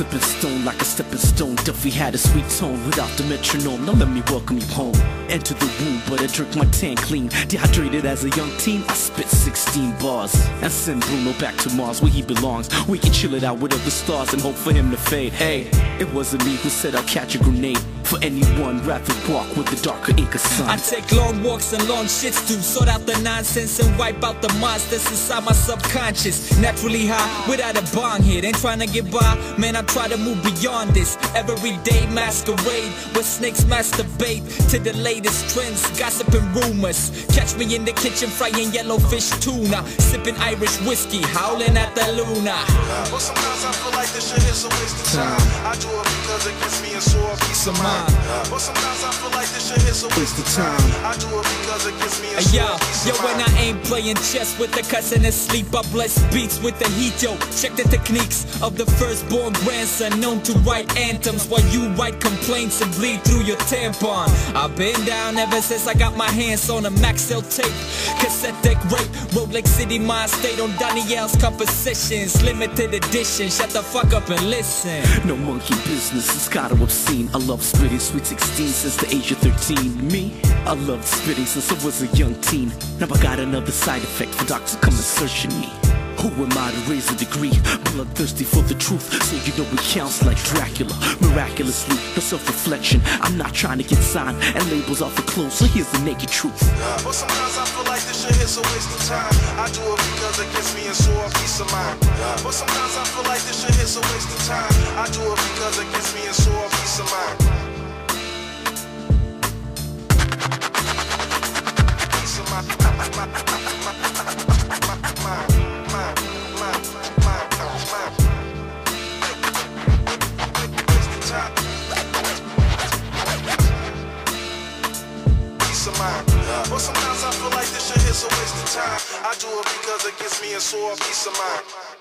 a stepping stone. Duffy had a sweet tone without the metronome. Now let me welcome you home. Enter the room, but I drink my tan clean. Dehydrated as a young teen, I spit 16 bars and send Bruno back to Mars where he belongs. We can chill it out with other stars and hope for him to fade. Hey, it wasn't me who said I'll catch a grenade. For anyone, rather walk with the darker ink of sun. I take long walks and long shits to sort out the nonsense and wipe out the monsters inside my subconscious. Naturally high, without a bong hit. Ain't trying to get by, man, I try to move beyond this. Everyday masquerade, where snakes masturbate to the latest trends, gossip and rumors. Catch me in the kitchen frying yellowfin tuna, sipping Irish whiskey, howling at the Luna. But sometimes I feel like this shit is a waste of time. I do it peace of mind. But sometimes I feel like this shit is a waste of time. I do it because it gives me a Yo, sore yo, when. I ain't playing chess with the cousin asleep, I bless beats with the heat, yo. Check the techniques of the firstborn grandson, known to write anthems while you write complaints and bleed through your tampon. I've been down ever since I got my hands on a Maxell tape. Cassette deck rape, Rolex City Mind State on Daniel's compositions. Limited edition, shut the fuck up and listen. No monkey business, it's kinda obscene. I love spitting sweet 16 since the age of 13. Me, I loved spitting since I was a young teen. Now I got another side effect for doctors coming searching me. Who am I to raise a degree? Bloodthirsty for the truth, so you know it counts like Dracula. Miraculously, no self-reflection. I'm not trying to get signed and labels off the clothes, so here's the naked truth. But sometimes I feel like this shit is a waste of time. I do it because it gets me a sore peace of mind. But sometimes I feel like this shit is a waste of time. I do it because it gets me a sore Peace of mind. But sometimes I feel like this shit is a waste of time. I do it because it gives me a sore peace of mind.